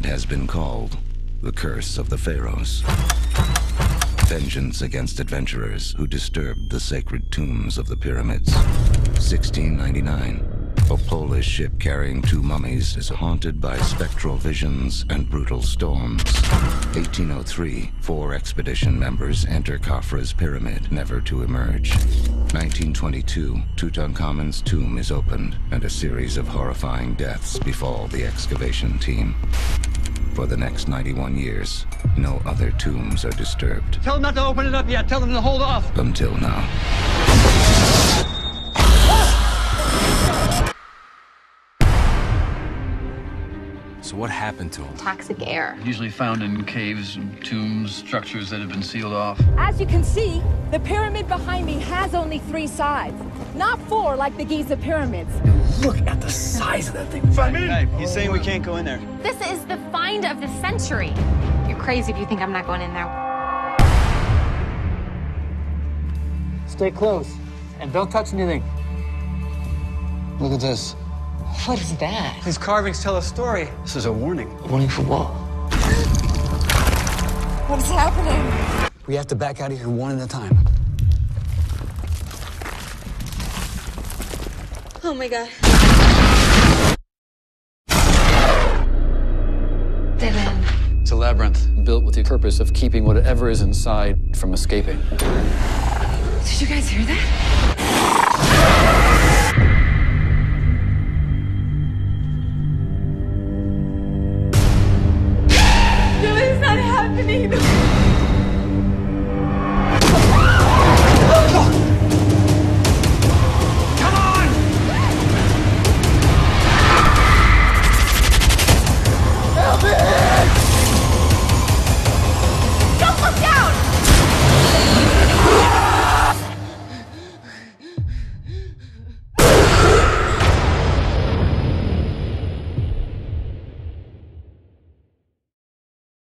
It has been called the Curse of the Pharaohs. Vengeance against adventurers who disturbed the sacred tombs of the pyramids. 1699. A Polish ship carrying two mummies is haunted by spectral visions and brutal storms. 1803. Four expedition members enter Khafra's pyramid, never to emerge. 1922. Tutankhamun's tomb is opened, and a series of horrifying deaths befall the excavation team. For the next 91 years, no other tombs are disturbed. Tell them not to open it up yet. Tell them to hold off. Until now. So what happened to him? Toxic air. Usually found in caves, and tombs, structures that have been sealed off. As you can see, the pyramid behind me has only three sides, not four like the Giza pyramids. Look at the size of that thing. Hey, he's saying we can't go in there. This is the find of the century. You're crazy if you think I'm not going in there. Stay close and don't touch anything. Look at this. What is that? These carvings tell a story. This is a warning. A warning for what? What is happening? We have to back out of here one at a time. Oh my god. Dead end. It's a labyrinth built with the purpose of keeping whatever is inside from escaping. Did you guys hear that? happening?